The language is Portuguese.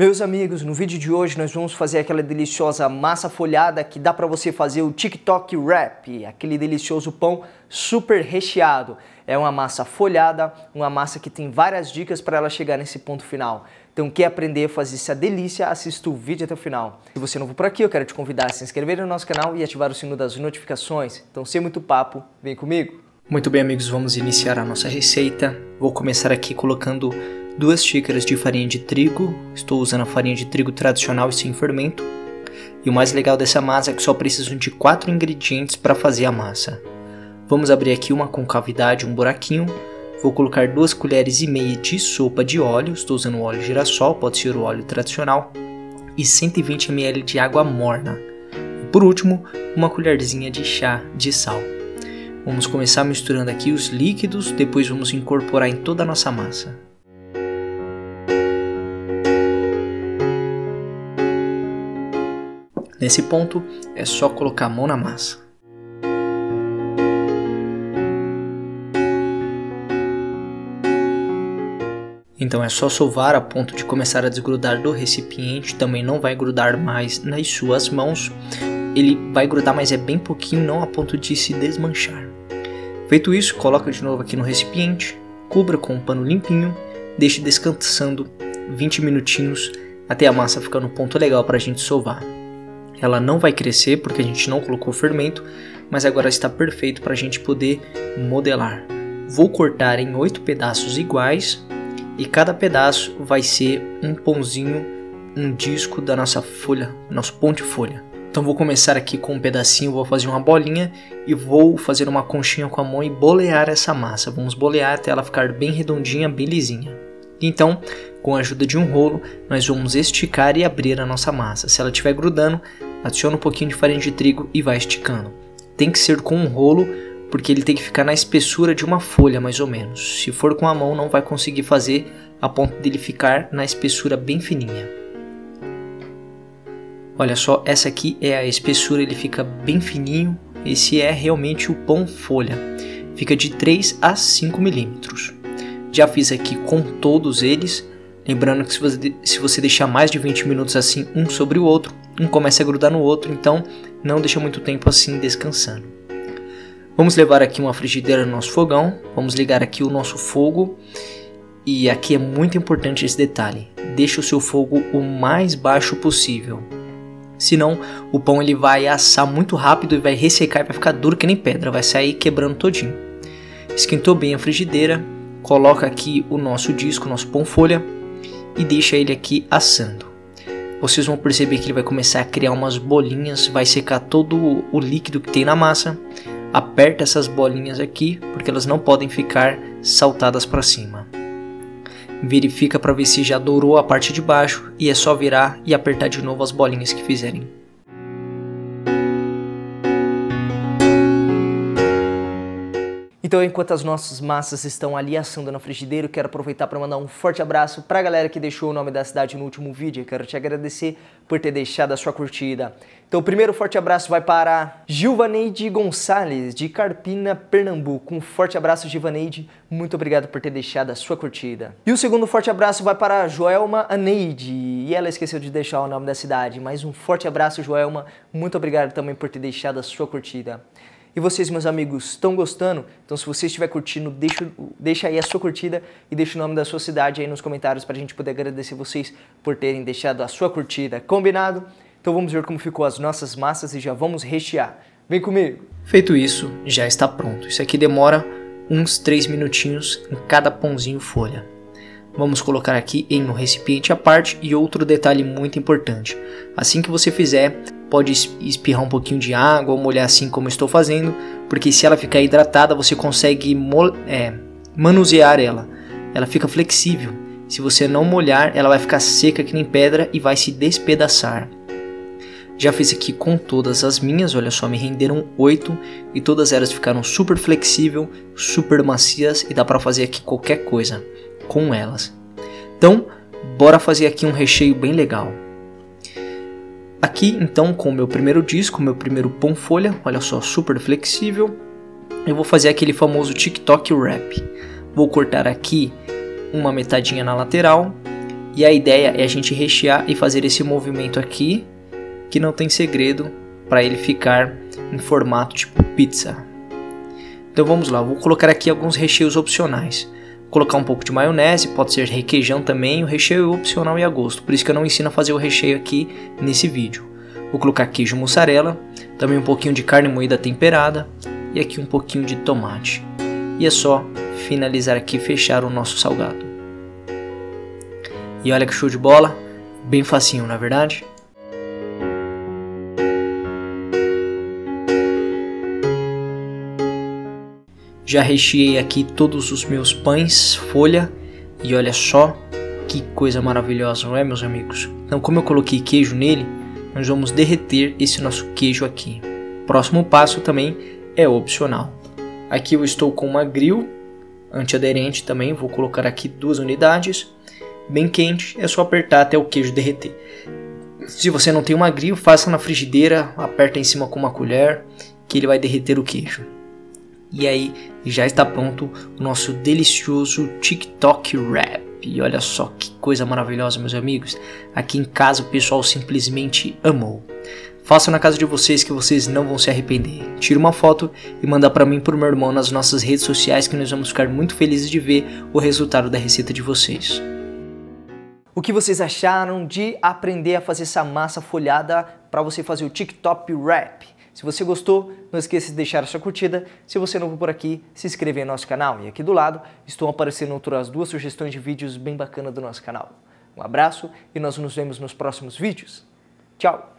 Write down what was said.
Meus amigos, no vídeo de hoje nós vamos fazer aquela deliciosa massa folhada que dá para você fazer o TikTok wrap, aquele delicioso pão super recheado. É uma massa folhada, uma massa que tem várias dicas para ela chegar nesse ponto final. Então, quer aprender a fazer essa delícia, assista o vídeo até o final. Se você é novo por aqui, eu quero te convidar a se inscrever no nosso canal e ativar o sino das notificações. Então, sem muito papo, vem comigo. Muito bem, amigos, vamos iniciar a nossa receita. Vou começar aqui colocando duas xícaras de farinha de trigo. Estou usando a farinha de trigo tradicional e sem fermento. E o mais legal dessa massa é que só precisam de quatro ingredientes para fazer a massa. Vamos abrir aqui uma concavidade, um buraquinho. Vou colocar duas colheres e meia de sopa de óleo. Estou usando óleo girassol, pode ser o óleo tradicional. E 120 ml de água morna. E por último, uma colherzinha de chá de sal. Vamos começar misturando aqui os líquidos, depois vamos incorporar em toda a nossa massa. Nesse ponto, é só colocar a mão na massa. Então é só sovar a ponto de começar a desgrudar do recipiente, também não vai grudar mais nas suas mãos. Ele vai grudar, mas é bem pouquinho, não a ponto de se desmanchar. Feito isso, coloca de novo aqui no recipiente, cubra com um pano limpinho, deixe descansando 20 minutinhos até a massa ficar no ponto legal para a gente sovar ela não vai crescer porque a gente não colocou fermento, mas agora está perfeito para a gente poder modelar. Vou cortar em oito pedaços iguais e cada pedaço vai ser um pãozinho, um disco da nossa folha, nosso pão de folha. Então vou começar aqui com um pedacinho, vou fazer uma bolinha e vou fazer uma conchinha com a mão e bolear essa massa. Vamos bolear até ela ficar bem redondinha, bem lisinha. Então, com a ajuda de um rolo, nós vamos esticar e abrir a nossa massa. Se ela estiver grudando, adiciona um pouquinho de farinha de trigo e vai esticando. Tem que ser com um rolo, porque ele tem que ficar na espessura de uma folha, mais ou menos. Se for com a mão, não vai conseguir fazer a ponto dele ficar na espessura bem fininha. Olha só, essa aqui é a espessura, ele fica bem fininho. Esse é realmente o pão folha. Fica de 3 a 5 milímetros. Já fiz aqui com todos eles. Lembrando que se você, se você deixar mais de 20 minutos assim, um sobre o outro, um começa a grudar no outro, então não deixa muito tempo assim descansando. Vamos levar aqui uma frigideira no nosso fogão, vamos ligar aqui o nosso fogo e aqui é muito importante esse detalhe, deixe o seu fogo o mais baixo possível, senão o pão ele vai assar muito rápido e vai ressecar e vai ficar duro que nem pedra, vai sair quebrando todinho. Esquentou bem a frigideira, coloca aqui o nosso disco, nosso pão folha e deixa ele aqui assando vocês vão perceber que ele vai começar a criar umas bolinhas, vai secar todo o líquido que tem na massa. Aperta essas bolinhas aqui, porque elas não podem ficar saltadas para cima. Verifica para ver se já dourou a parte de baixo e é só virar e apertar de novo as bolinhas que fizerem. Então, enquanto as nossas massas estão ali assando na frigideira, quero aproveitar para mandar um forte abraço para a galera que deixou o nome da cidade no último vídeo. Eu quero te agradecer por ter deixado a sua curtida. Então, o primeiro forte abraço vai para Gilvaneide Gonçalves, de Carpina, Pernambuco. Um forte abraço, Gilvaneide. Muito obrigado por ter deixado a sua curtida. E o segundo forte abraço vai para Joelma Aneide. E ela esqueceu de deixar o nome da cidade. Mas um forte abraço, Joelma. Muito obrigado também por ter deixado a sua curtida. E vocês, meus amigos, estão gostando? Então, se você estiver curtindo, deixa, deixa aí a sua curtida e deixa o nome da sua cidade aí nos comentários para a gente poder agradecer vocês por terem deixado a sua curtida. Combinado? Então vamos ver como ficou as nossas massas e já vamos rechear. Vem comigo! Feito isso, já está pronto. Isso aqui demora uns 3 minutinhos em cada pãozinho folha. Vamos colocar aqui em um recipiente à parte e outro detalhe muito importante. Assim que você fizer, pode espirrar um pouquinho de água ou molhar assim como estou fazendo, porque se ela ficar hidratada você consegue é, manusear ela. Ela fica flexível. Se você não molhar, ela vai ficar seca que nem pedra e vai se despedaçar. Já fiz aqui com todas as minhas, olha só, me renderam 8 e todas elas ficaram super flexível, super macias e dá para fazer aqui qualquer coisa com elas. Então, bora fazer aqui um recheio bem legal. Aqui, então, com o meu primeiro disco, meu primeiro pão folha, olha só, super flexível, eu vou fazer aquele famoso TikTok wrap. Vou cortar aqui uma metadinha na lateral, E a ideia é a gente rechear e fazer esse movimento aqui, que não tem segredo, para ele ficar em formato tipo pizza. Então vamos lá, vou colocar aqui alguns recheios opcionais. Colocar um pouco de maionese, pode ser requeijão também, o recheio é opcional e a gosto, por isso que eu não ensino a fazer o recheio aqui nesse vídeo. Vou colocar queijo mussarela, também um pouquinho de carne moída temperada e aqui um pouquinho de tomate. E é só finalizar aqui e fechar o nosso salgado. E olha que show de bola, bem facinho, na é verdade? Já recheei aqui todos os meus pães, folha, e olha só que coisa maravilhosa, não é, meus amigos? Então, como eu coloquei queijo nele, nós vamos derreter esse nosso queijo aqui. Próximo passo também é opcional. Aqui eu estou com uma grill antiaderente também, vou colocar aqui duas unidades bem quente, é só apertar até o queijo derreter. Se você não tem uma grill, faça na frigideira, aperta em cima com uma colher, que ele vai derreter o queijo. E aí já está pronto o nosso delicioso TikTok Wrap. E olha só que coisa maravilhosa, meus amigos. Aqui em casa o pessoal simplesmente amou. Faça na casa de vocês que vocês não vão se arrepender. Tire uma foto e manda para mim e pro meu irmão nas nossas redes sociais que nós vamos ficar muito felizes de ver o resultado da receita de vocês. O que vocês acharam de aprender a fazer essa massa folhada para você fazer o TikTok Wrap? Se você gostou, não esqueça de deixar a sua curtida. Se você é novo por aqui, se inscreva em nosso canal. E aqui do lado estão aparecendo outras duas sugestões de vídeos bem bacanas do nosso canal. Um abraço e nós nos vemos nos próximos vídeos. Tchau!